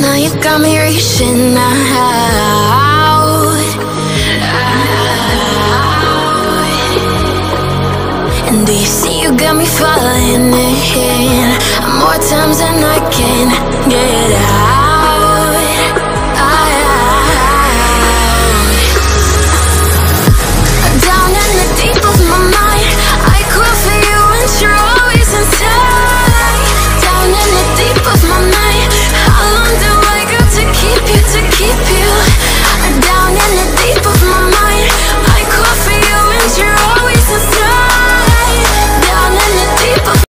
Now you got me reaching out, out. And do you see you got me falling